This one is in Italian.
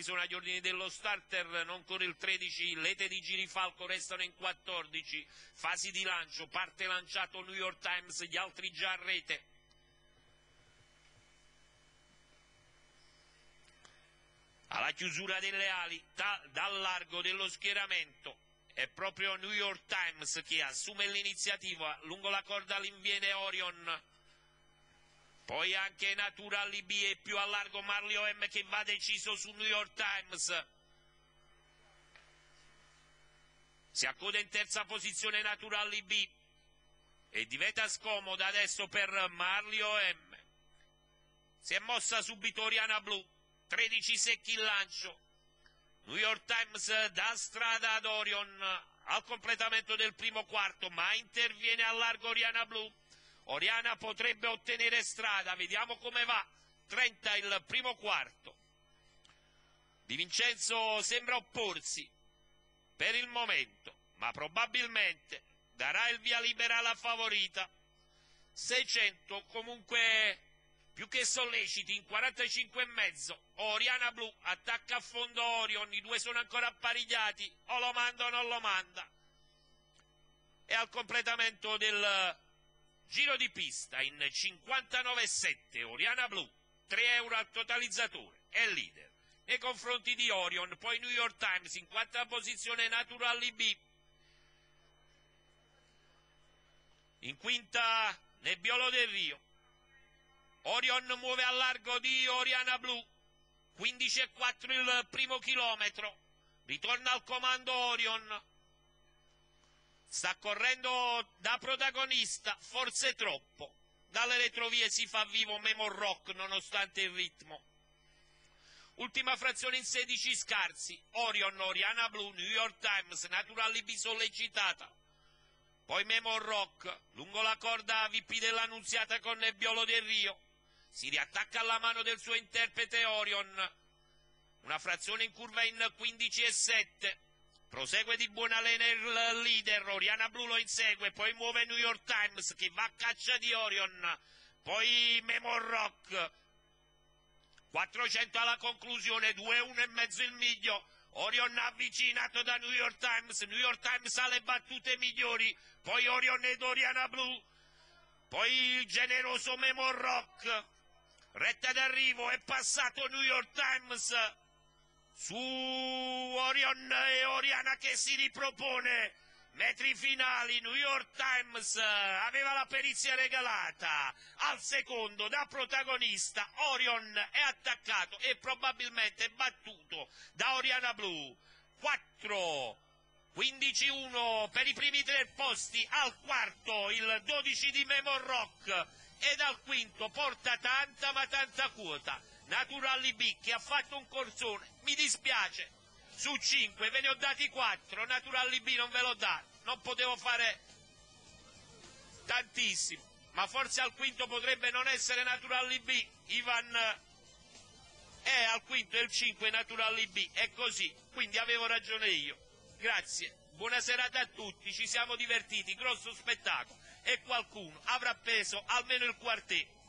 Sono agli ordini dello starter, non con il 13, lete di Girifalco restano in 14, fasi di lancio, parte lanciato New York Times, gli altri già a rete. Alla chiusura delle ali, da, dal largo dello schieramento, è proprio New York Times che assume l'iniziativa, lungo la corda l'inviene Orion, poi anche Natural B e più a largo Marlio M che va deciso su New York Times. Si accoda in terza posizione Natural B e diventa scomoda adesso per Marlio M. Si è mossa subito Oriana Blu, 13 secchi in lancio. New York Times dà strada ad Orion al completamento del primo quarto, ma interviene a largo Oriana Blu Oriana potrebbe ottenere strada, vediamo come va. 30 il primo quarto. Di Vincenzo sembra opporsi per il momento, ma probabilmente darà il via libera alla favorita. 600 comunque più che solleciti in 45 e mezzo. Oriana Blu attacca a fondo Orion, i due sono ancora apparigliati, o lo manda o non lo manda. E al completamento del Giro di pista in 59,7 Oriana Blu, 3 euro al totalizzatore, è leader. Nei confronti di Orion, poi New York Times in quarta posizione Naturally B. In quinta Nebbiolo del Rio. Orion muove a largo di Oriana Blu, 15,4 il primo chilometro. Ritorna al comando Orion, sta correndo da protagonista, forse troppo. Dalle retrovie si fa vivo Memo Rock nonostante il ritmo. Ultima frazione in 16 scarsi, Orion, Oriana Blu, New York Times, Naturally B sollecitata. Poi Memo Rock, lungo la corda VP dell'Annunziata con Nebbiolo del Rio. Si riattacca alla mano del suo interprete Orion. Una frazione in curva in 15 e 7. Prosegue di buona lena il leader, Oriana Blu lo insegue, poi muove New York Times che va a caccia di Orion, poi Memo Rock, 400 alla conclusione, 2-1 e mezzo il miglio, Orion avvicinato da New York Times, New York Times ha le battute migliori, poi Orion ed Oriana Blu, poi il generoso Memo Rock, retta d'arrivo, è passato New York Times, su Orion e Oriana che si ripropone. Metri finali New York Times aveva la perizia regalata. Al secondo da protagonista Orion è attaccato e probabilmente battuto da Oriana Blu. 4 15-1 per i primi tre posti al quarto il 12 di Memo Rock ed al quinto porta tanta ma tanta quota Naturali B che ha fatto un corsone, mi dispiace, su 5 ve ne ho dati 4, Naturali B non ve l'ho dato, non potevo fare tantissimo, ma forse al quinto potrebbe non essere Naturali B, Ivan è al quinto e il 5 Naturali B, è così, quindi avevo ragione io. Grazie, buona serata a tutti, ci siamo divertiti, grosso spettacolo. E qualcuno avrà preso almeno il quartetto.